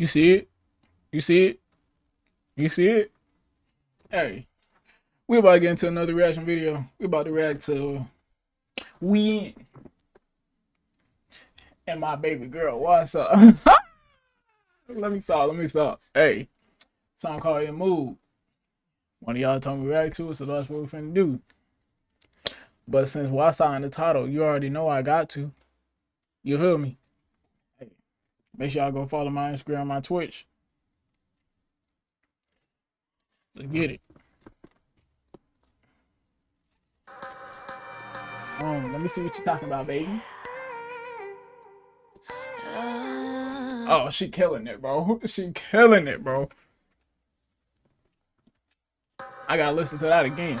You see it? You see it? You see it? Hey, we about to get into another reaction video. We about to react to We and my baby girl. What's up? let me stop. Let me stop. Hey, song called Your Mood." One of y'all told me react to it, so that's what we're finna do. But since what's in the title, you already know I got to. You feel me? Make sure y'all go follow my Instagram, my Twitch. Let's get it. Um, let me see what you're talking about, baby. Oh, she killing it, bro. She killing it, bro. I gotta listen to that again.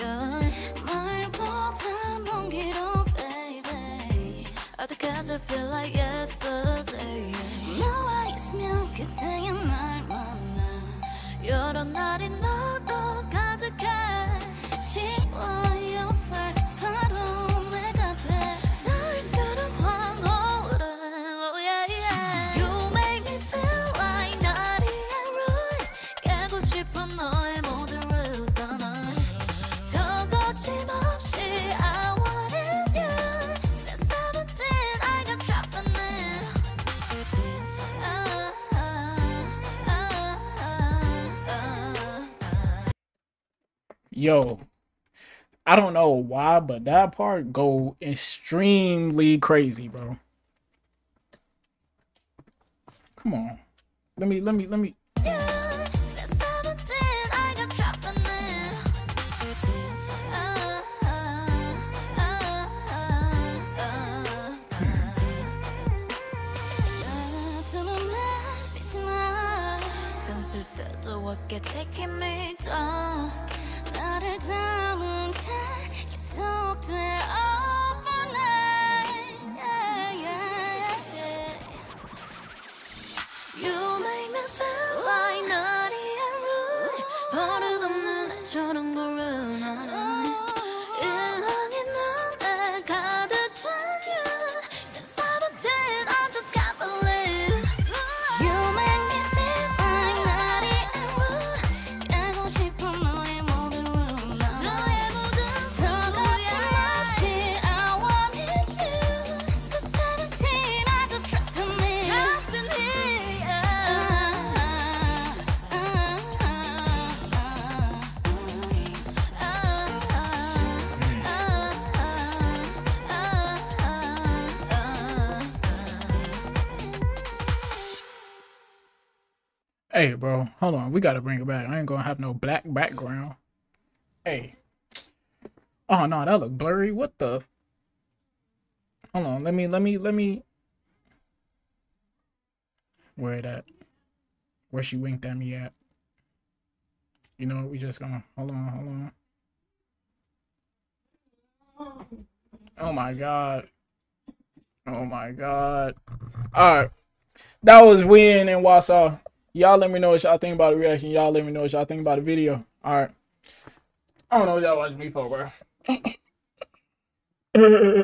어디까지 feel like yesterday. 너와 있으면 그때의 날 만나. 여러 날이 너 Yo. I don't know why, but that part go extremely crazy, bro. Come on. Let me let me let me Hey bro, hold on. We gotta bring it back. I ain't gonna have no black background. Hey. Oh no, that look blurry. What the? Hold on. Let me. Let me. Let me. Where it at? Where she winked at me at? You know, we just gonna hold on. Hold on. Oh my god. Oh my god. All right. That was Whee In Hwasa. Y'all let me know what y'all think about the reaction. Y'all let me know what y'all think about the video. All right. I don't know what y'all watching me for, bro.